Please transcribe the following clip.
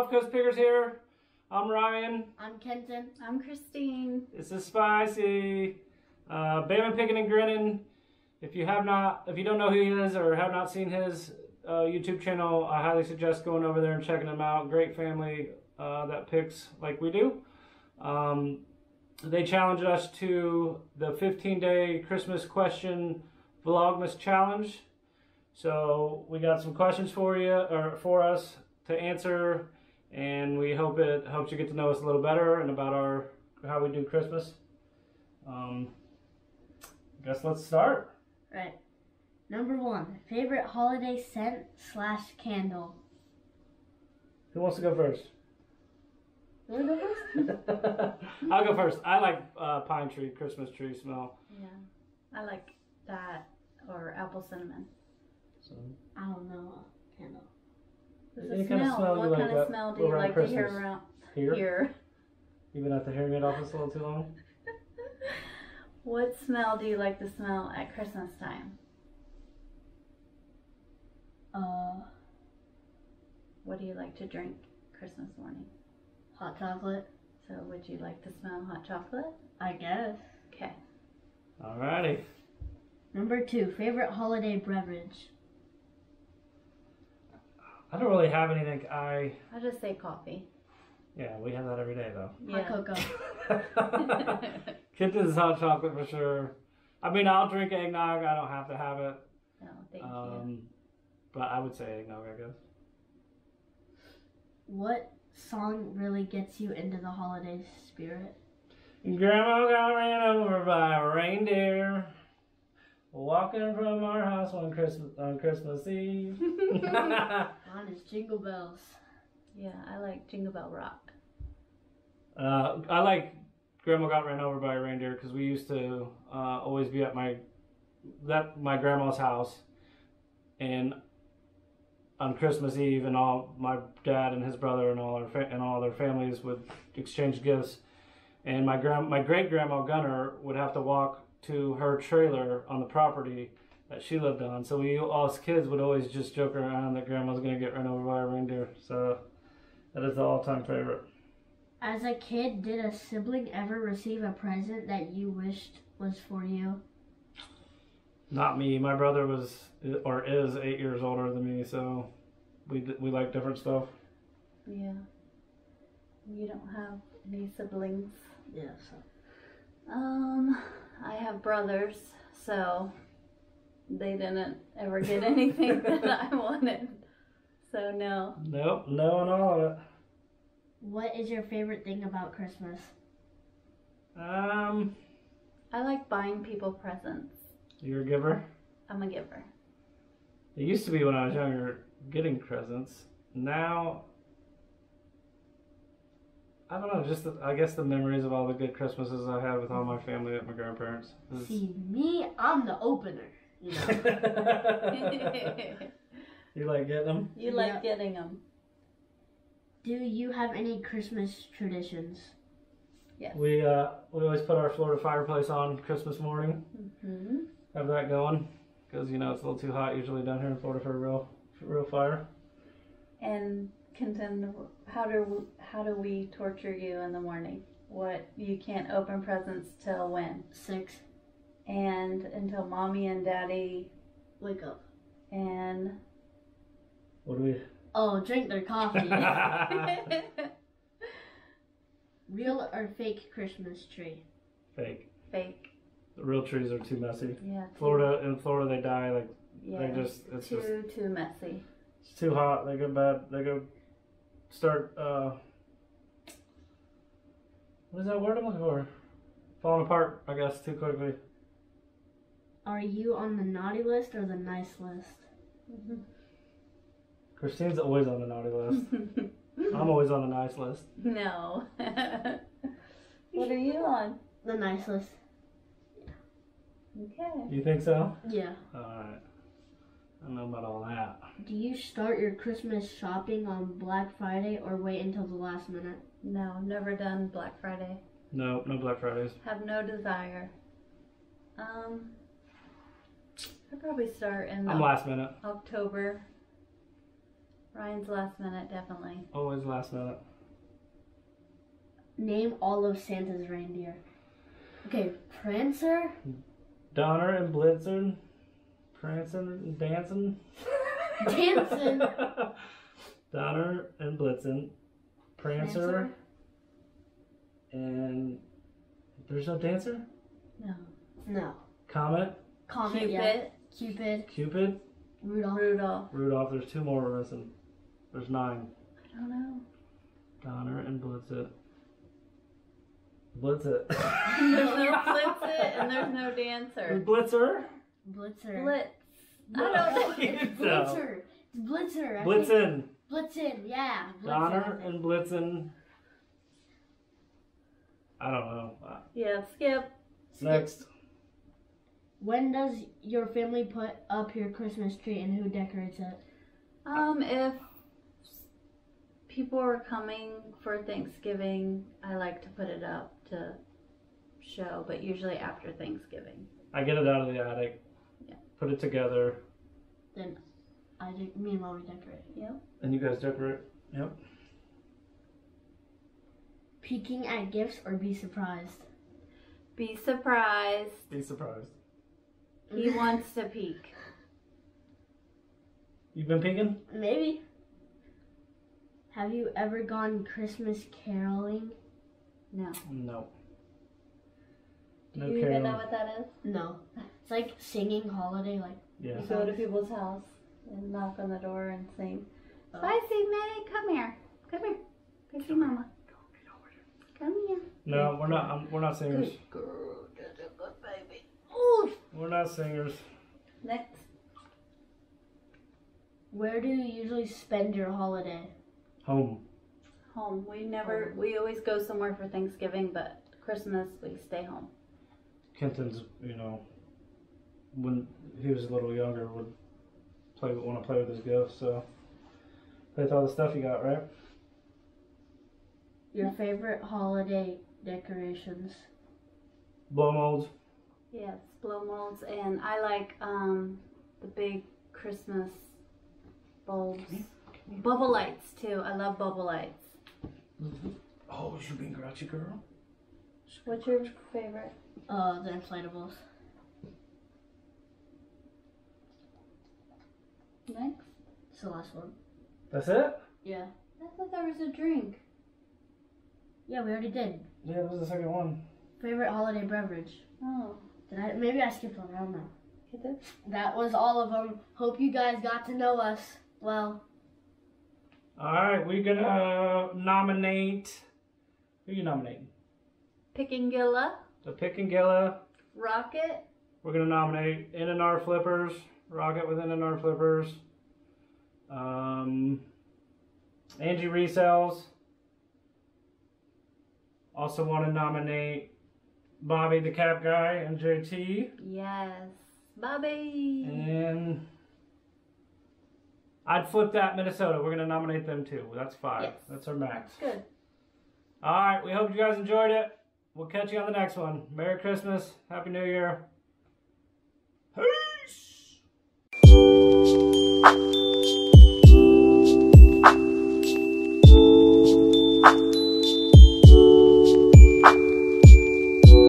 what up, everyone? Gulf Coast Pickers here. I'm Ryan. I'm Kenton. I'm Christine. This is Spicy. Uh, Bama Picking and Grinning. If you have not, if you don't know who he is or have not seen his uh, YouTube channel, I highly suggest going over there and checking him out. Great family uh, that picks like we do. Um, they challenged us to the 15 day Christmas question Vlogmas challenge. So we got some questions for you or for us to answer, and we hope it helps you get to know us a little better and about our how we do Christmas. Um, I guess let's start. Right. Number one, favorite holiday scent slash candle. Who wants to go first? You wanna go first? I'll go first. I like uh, pine tree, Christmas tree smell. Yeah. I like that or apple cinnamon. So I don't know. Candle. What's Any the kind of smell? smell you what like kind that of smell do you around like to hear Christmas? around here, here? even after hearing it office a little too long. what smell do you like to smell at Christmas time? Uh, What do you like to drink Christmas morning? hot chocolate. So would you like to smell hot chocolate? I guess. Okay. Alrighty. Number two, favorite holiday beverage. I don't really have anything. I I'll just say coffee. yeah, we have that every day though. Hot cocoa. Kenton's hot chocolate for sure. I mean, I'll drink eggnog. I don't have to have it. no, thank you. Um, but I would say eggnog, I guess. What song really gets you into the holiday spirit? Grandma got ran over by a reindeer walking from our house on Christmas on Christmas Eve. on is Jingle Bells. Yeah, I like Jingle Bell Rock. uh, I like Grandma got ran over by a reindeer because we used to uh, always be at my that my grandma's house, and on Christmas Eve, and all my dad and his brother and all our fa- and all their families would exchange gifts, and my grand my great grandma Gunner would have to walk to her trailer on the property that she lived on. So we all as kids would always just joke around that grandma's gonna get run over by a reindeer. So that is the all time favorite. As a kid, did a sibling ever receive a present that you wished was for you? Not me. My brother was or is eight years older than me, so we we like different stuff. Yeah. You don't have any siblings. Yes. Yeah, so. Um, I have brothers, so they didn't ever get anything that I wanted. So no. Nope, no on all of it. What is your favorite thing about Christmas? Um, I like buying people presents. you're a giver. I'm a giver. It used to be when I was younger, getting presents. Now, I don't know. Just the, I guess the memories of all the good Christmases I had with all my family at my grandparents. is- See, me, I'm the opener. You know. you like getting them? you like Yeah. getting them. Do you have any Christmas traditions? Yes. We uh we always put our Florida fireplace on Christmas morning. hmm have that going because you know it's a little too hot usually down here in Florida for a real for a real fire. And Kenton, how do how do we torture you in the morning? What you can't open presents till when? Six. And until mommy and daddy Wake up. and What do we? Oh, drink their coffee. Real or fake Christmas tree? Fake. fake. The real trees are too messy. Yeah. Too, Florida in Florida they die like Yeah. they just it's just too too messy. it's too hot. They go bad. They go start. uh What is that word I'm looking for? Falling apart. I guess too quickly. Are you on the naughty list or the nice list? Christine's always on the naughty list. I'm always on the nice list. no. what are you on? The nice list. Okay. You think so? Yeah. All right. I don't know about all that. Do you start your Christmas shopping on Black Friday or wait until the last minute? No, never done Black Friday. No, no Black Fridays. Have no desire. Um, I'd probably start in I'm the last minute. October. Ryan's last minute, definitely. Always last minute. Name all of Santa's reindeer. Okay, Prancer, Donner and Blitzen. Prancing and dancing. Dancing. Donner and Blitzen. Prancer. And there's no dancer? No. No. Comet. Comet, Cupid, yeah. Cupid, Cupid. Rudolph. Rudolph. Rudolph. There's two more we're missing. There's nine. I don't know. Donner and Blitzit. Blitzit. There's no Blitzit and there's no dancer. Blitzer. Blitzer. Blitz. I don't know. It's Blitzer. It's Blitzer. I think- Blitzen. Blitzen, yeah. Blitzer, Donner and Blitzen. I don't know. Uh, Yeah, skip. Next. When does your family put up your Christmas tree and who decorates it? Um, if people are coming for Thanksgiving, I like to put it up to show, but usually after Thanksgiving. I get it out of the attic. Yeah. Put it together. Then I do, me and mommy decorate. Yep. And you guys decorate. Yep. Peeking at gifts or be surprised. Be surprised. Be surprised. He wants to peek. You've been peeking? Maybe. Have you ever gone Christmas caroling? No. No. Do No you even know what that is? No. It's like singing holiday, like Yeah. You go to people's house and knock on the door and sing. Oh. Spicy May, come here. Come here. Come see Mama. Come here. No, we're not. Um, we're not singers. Good girl. That's a good baby. Ooh. We're not singers. Next. Where do you usually spend your holiday? Home. Home. We never, we always go somewhere for Thanksgiving, but Christmas we stay home. Kenton's, you know, when he was a little younger, would play want to play with his gifts. So play with all the stuff you got, right? Your favorite holiday decorations? Blow molds. Yes, blow molds, and I like um the big Christmas bulbs, bubble lights too. I love bubble lights. Oh, is you being grouchy, girl? What's your favorite? Uh, the inflatables. Next. It's the last one. That's it? Yeah. I thought there was a drink. Yeah, we already did. Yeah, that was the second one. Favorite holiday beverage? Oh, Did I? Maybe I skipped one. I don't know. get this. That was all of them. Hope you guys got to know us well. All right, we're gonna nominate. Who you nominating? Pickingilla, The Pick and Gilla. Rocket, We're gonna nominate N and R Flippers, Rocket with N and R Flippers. Um, Angie Resells. Also want to nominate Bobby the Cap Guy and JT. yes, Bobby. And I'd flip that Minnesota. We're gonna nominate them too. That's five. Yes. That's our max. Good. All right. We hope you guys enjoyed it. We'll catch you on the next one. Merry Christmas. Happy New Year. Peace.